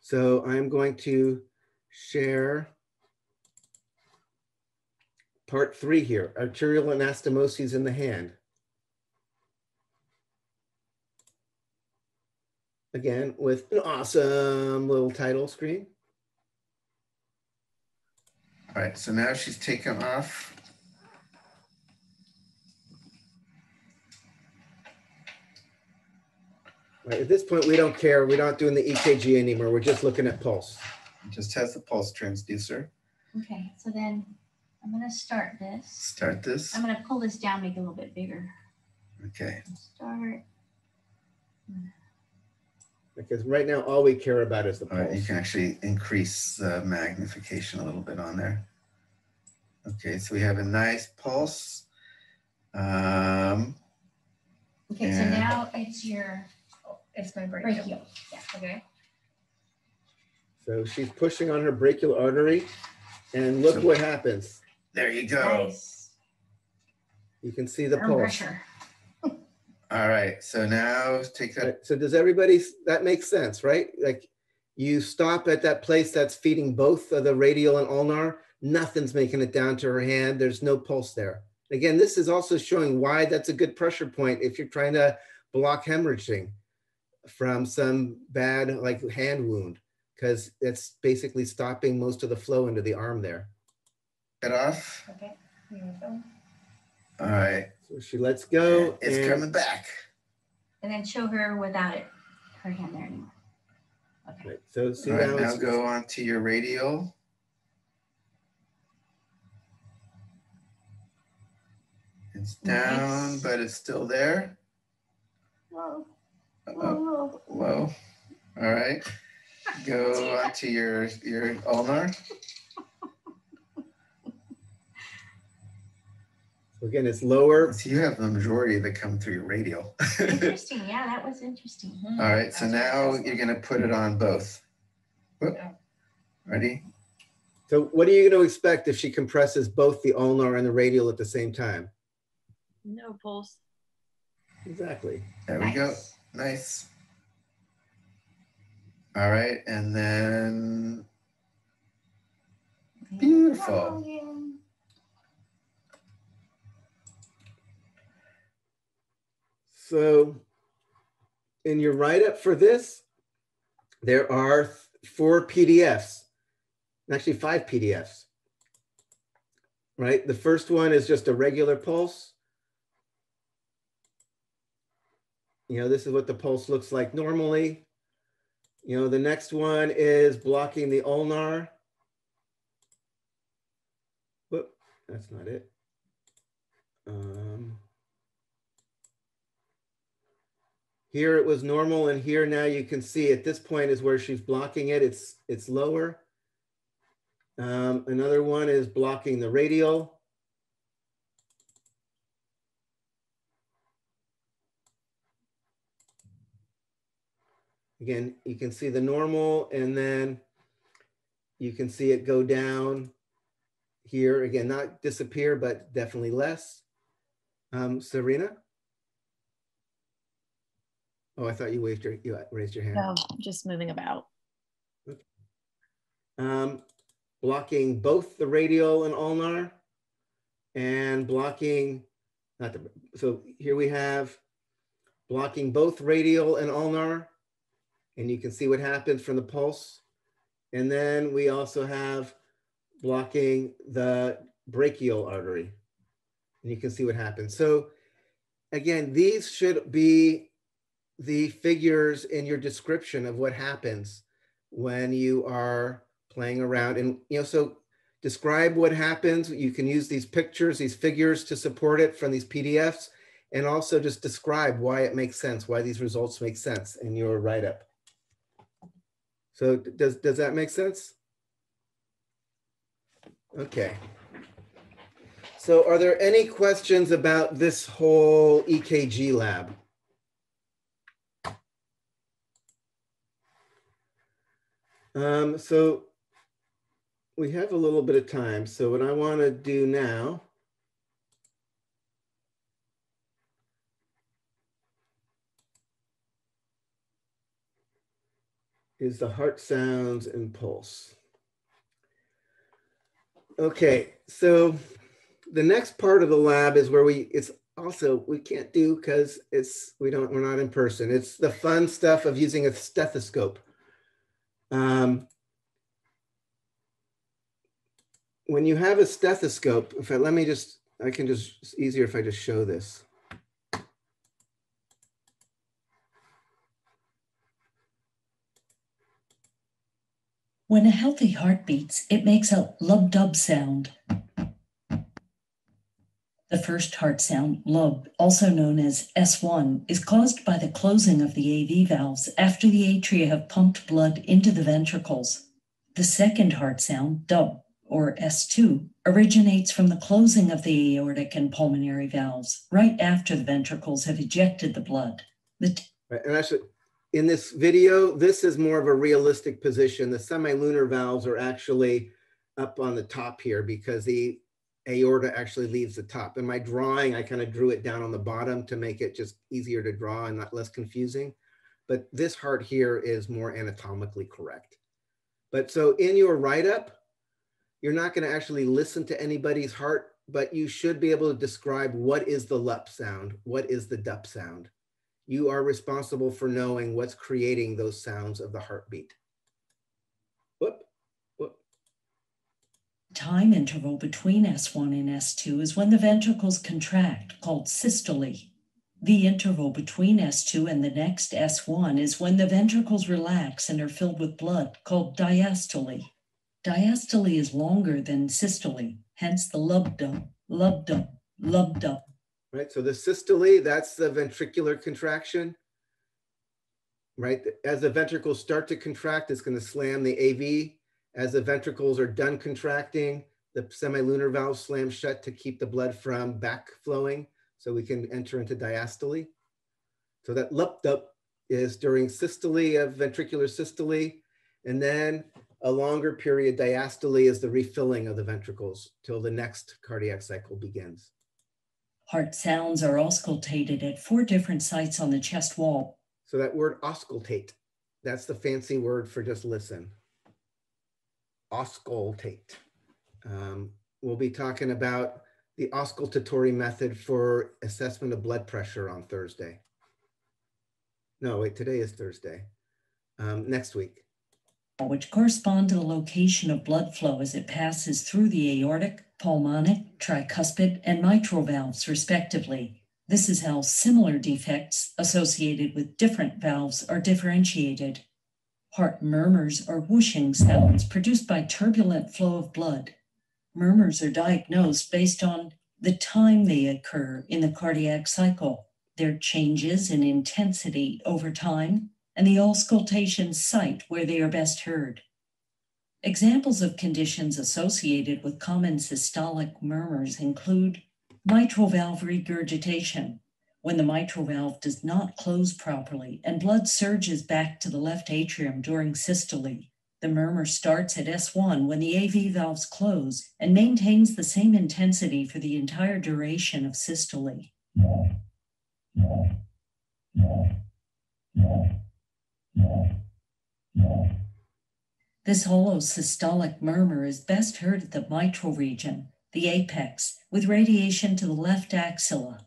So I'm going to share part three here, arterial anastomoses in the hand. Again, with an awesome little title screen. All right, so now she's taken off. Right, at this point, we don't care. We're not doing the EKG anymore. We're just looking at pulse. It just has the pulse transducer. Okay, so then I'm gonna start this. Start this. I'm gonna pull this down, make it a little bit bigger. Okay. Start. Because right now, all we care about is the All right, pulse. you can actually increase the magnification a little bit on there. Okay, so we have a nice pulse. Um, Okay, so now it's your It's my brachial. brachial. Yeah. Okay. So she's pushing on her brachial artery, and look So- what happens. There you go. Nice. You can see the Arm pulse. pressure. All right, so now take that. Right, So does everybody, that makes sense, right? Like you stop at that place that's feeding both of the radial and ulnar, nothing's making it down to her hand. There's no pulse there. Again, this is also showing why that's a good pressure point if you're trying to block hemorrhaging from some bad like hand wound, because it's basically stopping most of the flow into the arm there. Get off. Okay. Here we go. All right, So she lets go. it's and- coming back. And then show her without it, her hand there anymore. Okay. Right, So see All right, now now go on to your radial. It's down, Nice. but it's still there. Whoa, whoa, whoa. Whoa. All right. Go on to your, your ulnar. Again, it's lower. So you have the majority that come through your radial. Interesting. Yeah, that was interesting. Hmm. All right. so now you're gonna put it on both. Whoop. Ready? So what are you going to expect if she compresses both the ulnar and the radial at the same time? No pulse. Exactly. There we go. Nice. Nice. All right, and then Beautiful. So in your write-up for this, there are four PDFs, actually five PDFs. Right? The first one is just a regular pulse. You know, this is what the pulse looks like normally. You know, the next one is blocking the ulnar. Whoop, that's not it. Um, here it was normal and here now you can see at this point is where she's blocking it. It's, it's lower. Um, another one is blocking the radial. Again, you can see the normal and then you can see it go down here. Again, not disappear, but definitely less. Um, Serena? Oh, I thought you waved your, you raised your hand. No, just moving about. Um, blocking both the radial and ulnar and blocking, not the, so here we have blocking both radial and ulnar and you can see what happens from the pulse. And then we also have blocking the brachial artery and you can see what happens. So again, these should be the figures in your description of what happens when you are playing around. And you know so describe what happens. You can use these pictures these figures to support it from these pdfs and also just describe why it makes sense why these results make sense in your write-up. So does does that make sense? Okay. So are there any questions about this whole ekg lab Um, so we have a little bit of time. So what I want to do now is the heart sounds and pulse. Okay, so the next part of the lab is where we, it's also, we can't do because it's, we don't, we're not in person. It's the fun stuff of using a stethoscope. Um, when you have a stethoscope, in fact, let me just, I can just, it's easier if I just show this. When a healthy heart beats, it makes a lub-dub sound. The first heart sound, lub, also known as S1, is caused by the closing of the AV valves after the atria have pumped blood into the ventricles. The second heart sound, dub, or S2, originates from the closing of the aortic and pulmonary valves right after the ventricles have ejected the blood. The right, and in this video, this is more of a realistic position. The semilunar valves are actually up on the top here because the aorta actually leaves the top. In my drawing, I kind of drew it down on the bottom to make it just easier to draw and not less confusing. But this heart here is more anatomically correct. But so in your write-up, you're not going to actually listen to anybody's heart, but you should be able to describe what is the LUP sound, what is the DUP sound you are responsible for knowing what's creating those sounds of the heartbeat. Whoop. Time interval between S1 and S2 is when the ventricles contract, called systole. The interval between S2 and the next S1 is when the ventricles relax and are filled with blood, called diastole. Diastole is longer than systole, hence the lub-dub, lub-dub, lub-dub right? So the systole, that's the ventricular contraction, right? As the ventricles start to contract, it's going to slam the AV. As the ventricles are done contracting, the semilunar valve slams shut to keep the blood from back flowing so we can enter into diastole. So that lup dup is during systole of ventricular systole. And then a longer period diastole is the refilling of the ventricles till the next cardiac cycle begins. Heart sounds are auscultated at four different sites on the chest wall. So that word auscultate, that's the fancy word for just listen. Auscultate. Um, we'll be talking about the auscultatory method for assessment of blood pressure on Thursday. No, wait, today is Thursday. Um, next week. Which correspond to the location of blood flow as it passes through the aortic, pulmonic, tricuspid, and mitral valves, respectively. This is how similar defects associated with different valves are differentiated. Heart murmurs are whooshing sounds produced by turbulent flow of blood. Murmurs are diagnosed based on the time they occur in the cardiac cycle, their changes in intensity over time, and the auscultation site where they are best heard. Examples of conditions associated with common systolic murmurs include mitral valve regurgitation, when the mitral valve does not close properly and blood surges back to the left atrium during systole. The murmur starts at S1 when the AV valves close and maintains the same intensity for the entire duration of systole. This holosystolic murmur is best heard at the mitral region, the apex, with radiation to the left axilla.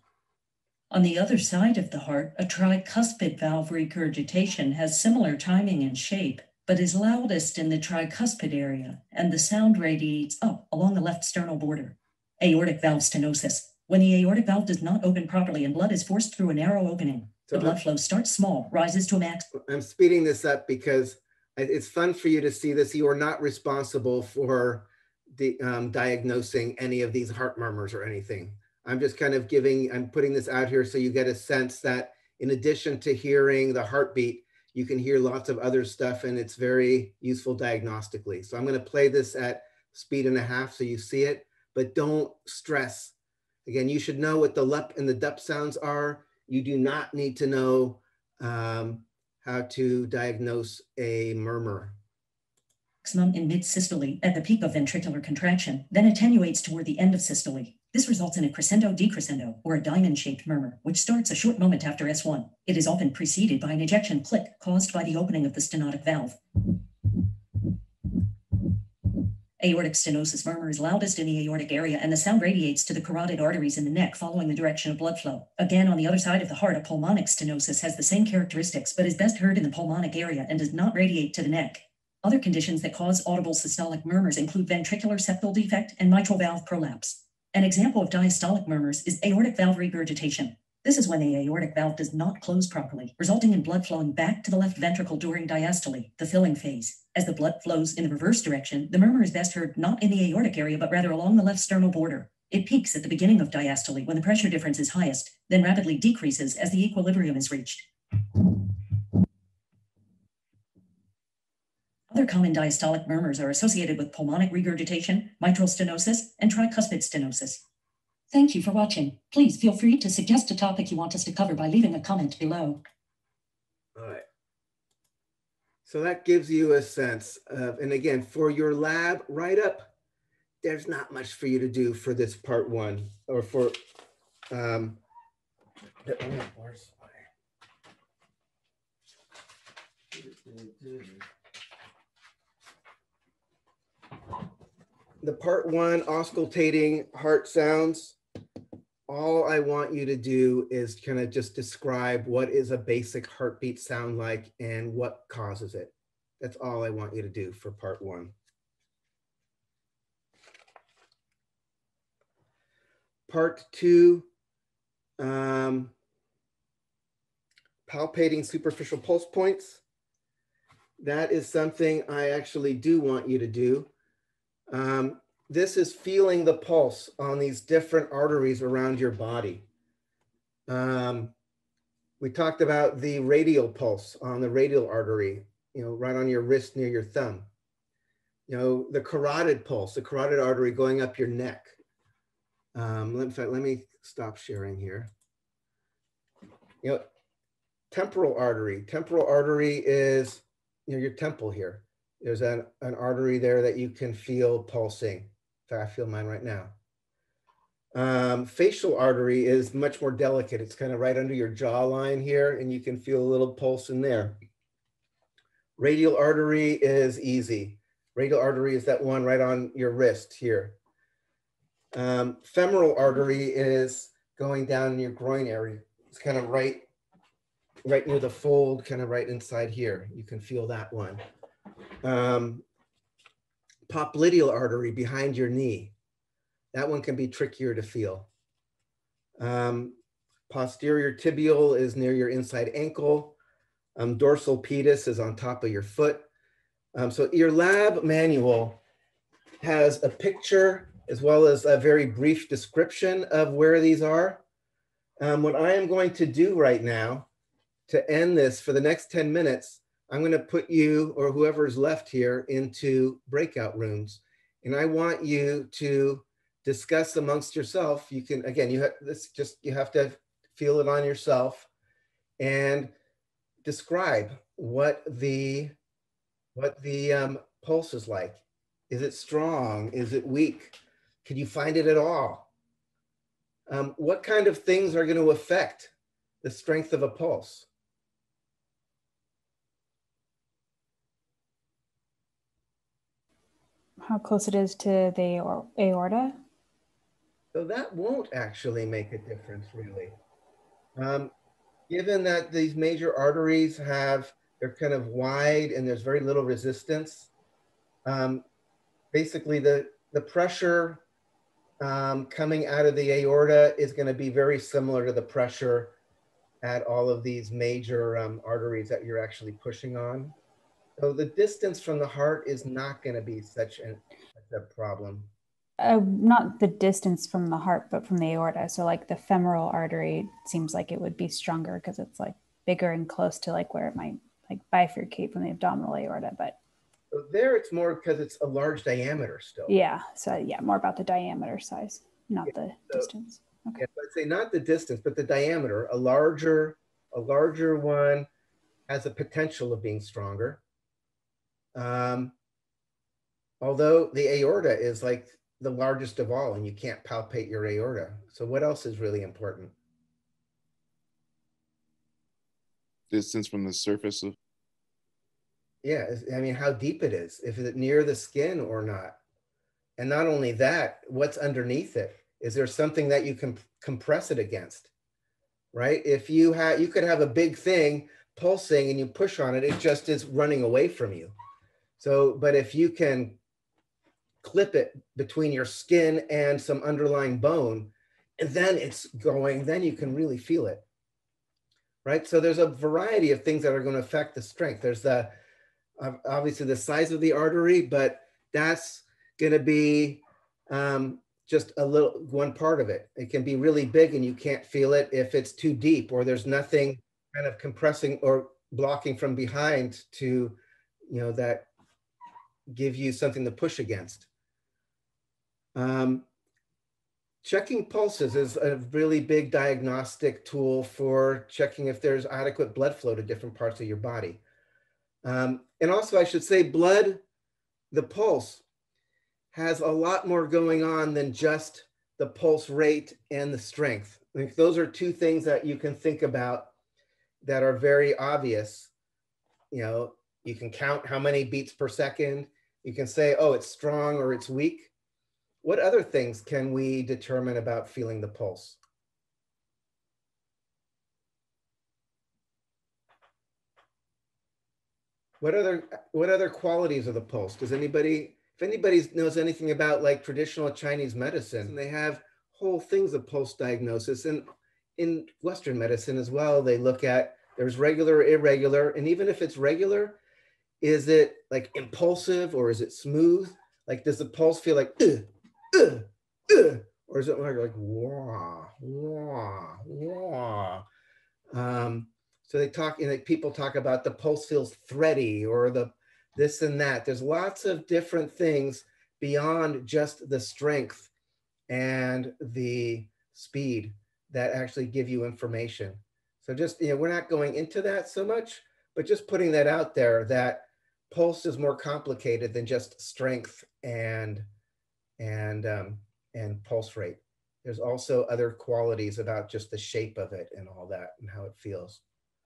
On the other side of the heart, a tricuspid valve regurgitation has similar timing and shape, but is loudest in the tricuspid area, and the sound radiates up along the left sternal border. Aortic valve stenosis. When the aortic valve does not open properly and blood is forced through a narrow opening, so the blood I'm, flow starts small, rises to a max. I'm speeding this up because it's fun for you to see this. You are not responsible for the, um, diagnosing any of these heart murmurs or anything. I'm just kind of giving, I'm putting this out here so you get a sense that in addition to hearing the heartbeat, you can hear lots of other stuff and it's very useful diagnostically. So I'm gonna play this at speed and a half so you see it, but don't stress. Again, you should know what the LUP and the DUP sounds are. You do not need to know um, how to diagnose a murmur. maximum in mid-systole at the peak of ventricular contraction, then attenuates toward the end of systole. This results in a crescendo decrescendo, or a diamond-shaped murmur, which starts a short moment after S1. It is often preceded by an ejection click caused by the opening of the stenotic valve. Aortic stenosis murmur is loudest in the aortic area, and the sound radiates to the carotid arteries in the neck following the direction of blood flow. Again, on the other side of the heart, a pulmonic stenosis has the same characteristics, but is best heard in the pulmonic area and does not radiate to the neck. Other conditions that cause audible systolic murmurs include ventricular septal defect and mitral valve prolapse. An example of diastolic murmurs is aortic valve regurgitation. This is when the aortic valve does not close properly, resulting in blood flowing back to the left ventricle during diastole, the filling phase. As the blood flows in the reverse direction, the murmur is best heard not in the aortic area, but rather along the left sternal border. It peaks at the beginning of diastole when the pressure difference is highest, then rapidly decreases as the equilibrium is reached. Other common diastolic murmurs are associated with pulmonic regurgitation, mitral stenosis, and tricuspid stenosis. Thank you for watching. Please feel free to suggest a topic you want us to cover by leaving a comment below. All right. So that gives you a sense of, and again, for your lab write up, there's not much for you to do for this part one or for, um, the, oh, the part one auscultating heart sounds, all I want you to do is kind of just describe what is a basic heartbeat sound like and what causes it. That's all I want you to do for part one. Part two, um, palpating superficial pulse points. That is something I actually do want you to do. Um, this is feeling the pulse on these different arteries around your body. Um, we talked about the radial pulse on the radial artery, you know, right on your wrist near your thumb. You know, the carotid pulse, the carotid artery going up your neck. Um, in fact, let me stop sharing here. You know, temporal artery. Temporal artery is, you know, your temple here. There's an, an artery there that you can feel pulsing. In fact, I feel mine right now. Um, facial artery is much more delicate. It's kind of right under your jawline here, and you can feel a little pulse in there. Radial artery is easy. Radial artery is that one right on your wrist here. Um, femoral artery is going down in your groin area. It's kind of right, right near the fold, kind of right inside here. You can feel that one um, popliteal artery behind your knee. That one can be trickier to feel. Um, posterior tibial is near your inside ankle. Um, dorsal pedis is on top of your foot. Um, so your lab manual has a picture as well as a very brief description of where these are. Um, what I am going to do right now to end this for the next 10 minutes I'm going to put you or whoever's left here into breakout rooms. And I want you to discuss amongst yourself. You can, again, you have this just, you have to feel it on yourself and describe what the, what the um, pulse is like. Is it strong? Is it weak? Can you find it at all? Um, what kind of things are going to affect the strength of a pulse? How close it is to the aorta? So that won't actually make a difference really. Um, given that these major arteries have, they're kind of wide and there's very little resistance, um, basically the, the pressure um, coming out of the aorta is gonna be very similar to the pressure at all of these major um, arteries that you're actually pushing on. So the distance from the heart is not going to be such a, a problem. Uh, not the distance from the heart, but from the aorta. So like the femoral artery seems like it would be stronger because it's like bigger and close to like where it might like bifurcate from the abdominal aorta. But so there it's more because it's a large diameter still. Yeah. So yeah, more about the diameter size, not yeah, the so, distance. Okay. Yeah, I'd say not the distance, but the diameter. A larger, a larger one has a potential of being stronger. Um, although the aorta is like the largest of all and you can't palpate your aorta. So what else is really important? Distance from the surface of. Yeah, I mean, how deep it is, if it's near the skin or not. And not only that, what's underneath it? Is there something that you can compress it against? Right? If you have, you could have a big thing pulsing and you push on it, it just is running away from you. So, but if you can clip it between your skin and some underlying bone, and then it's going, then you can really feel it. Right. So there's a variety of things that are going to affect the strength. There's the obviously the size of the artery, but that's going to be um, just a little one part of it. It can be really big and you can't feel it if it's too deep or there's nothing kind of compressing or blocking from behind to, you know, that give you something to push against. Um, checking pulses is a really big diagnostic tool for checking if there's adequate blood flow to different parts of your body. Um, and also I should say blood, the pulse has a lot more going on than just the pulse rate and the strength. Like those are two things that you can think about that are very obvious. You know, you can count how many beats per second. You can say, oh, it's strong or it's weak. What other things can we determine about feeling the pulse? What other what other qualities of the pulse? Does anybody, if anybody knows anything about like traditional Chinese medicine, they have whole things of pulse diagnosis. And in Western medicine as well, they look at there's regular, irregular, and even if it's regular, is it like impulsive or is it smooth? Like, does the pulse feel like, uh, uh, uh, or is it like like wah wah wah? Um, so they talk, and like people talk about the pulse feels thready or the this and that. There's lots of different things beyond just the strength and the speed that actually give you information. So just, you know, we're not going into that so much, but just putting that out there that pulse is more complicated than just strength and and, um, and pulse rate. There's also other qualities about just the shape of it and all that and how it feels.